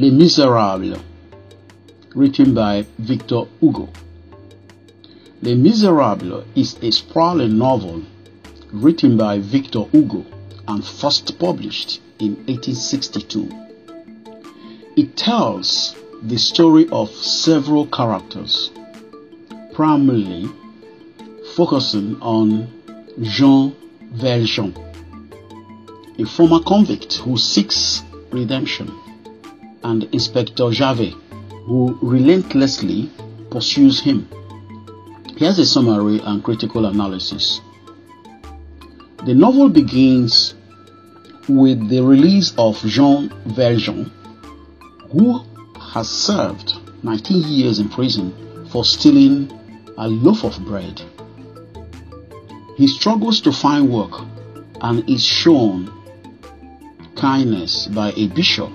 Les Miserables, written by Victor Hugo. Les Miserables is a sprawling novel written by Victor Hugo and first published in 1862. It tells the story of several characters, primarily focusing on Jean Valjean, a former convict who seeks redemption, and Inspector Javert, who relentlessly pursues him. Here's a summary and critical analysis. The novel begins with the release of Jean Valjean, who has served 19 years in prison for stealing a loaf of bread. He struggles to find work and is shown kindness by a bishop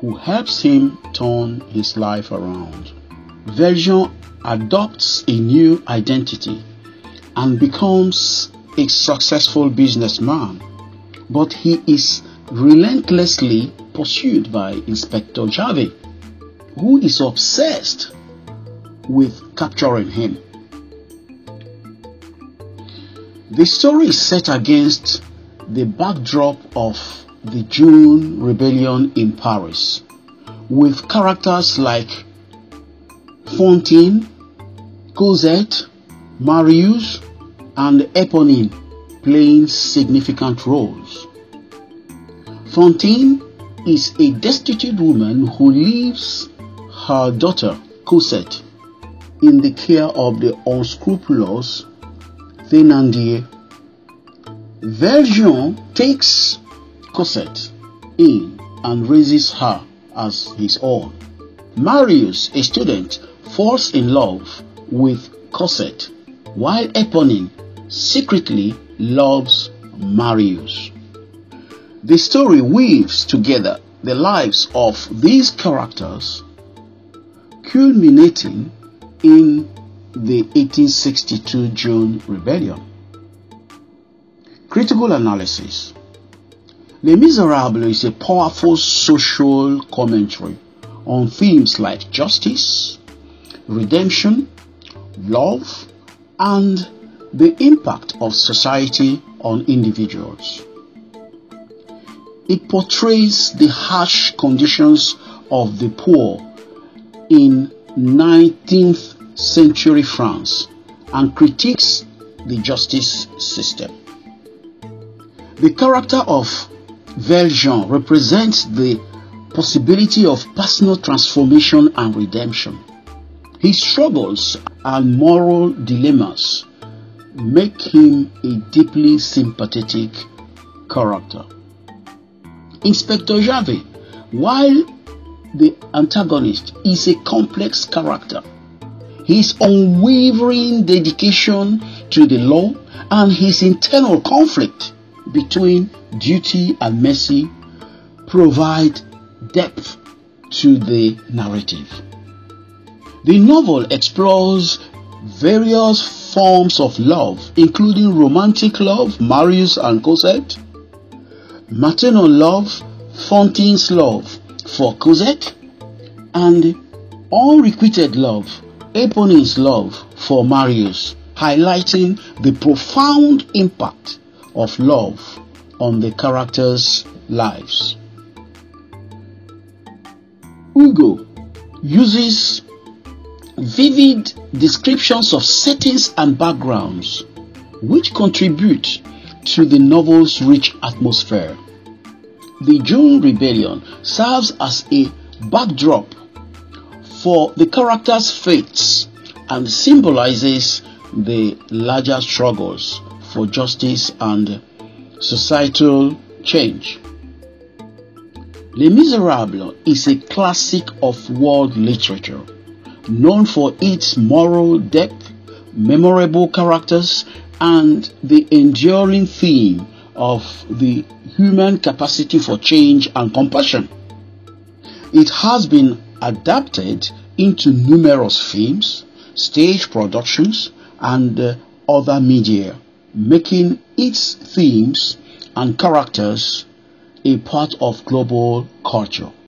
who helps him turn his life around. Valjean adopts a new identity and becomes a successful businessman, but he is relentlessly pursued by Inspector Javert, who is obsessed with capturing him. The story is set against the backdrop of the June Rebellion in Paris, with characters like Fantine, Cosette, Marius, and Eponine playing significant roles. Fantine is a destitute woman who leaves her daughter Cosette in the care of the unscrupulous Thénardier. Valjean takes Cosette in and raises her as his own. Marius, a student, falls in love with Cosette, while Eponine secretly loves Marius. The story weaves together the lives of these characters, culminating in the 1862 June Rebellion. Critical analysis Les Miserables is a powerful social commentary on themes like justice, redemption, love, and the impact of society on individuals. It portrays the harsh conditions of the poor in 19th century France and critiques the justice system. The character of Valjean represents the possibility of personal transformation and redemption. His struggles and moral dilemmas make him a deeply sympathetic character. Inspector Javert, while the antagonist is a complex character, his unwavering dedication to the law and his internal conflict between duty and mercy provide depth to the narrative. The novel explores various forms of love, including romantic love, Marius and Cosette, maternal love, Fantine's love for Cosette, and unrequited love, Eponine's love for Marius, highlighting the profound impact of love on the characters' lives. Hugo uses vivid descriptions of settings and backgrounds which contribute to the novel's rich atmosphere. The June Rebellion serves as a backdrop for the characters' fates and symbolizes the larger struggles for justice and societal change. Les Miserables is a classic of world literature, known for its moral depth, memorable characters, and the enduring theme of the human capacity for change and compassion. It has been adapted into numerous films, stage productions, and uh, other media, making its themes and characters a part of global culture.